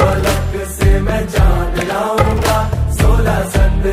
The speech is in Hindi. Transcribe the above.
फलक से मैं जान लाऊँगा सोलह संद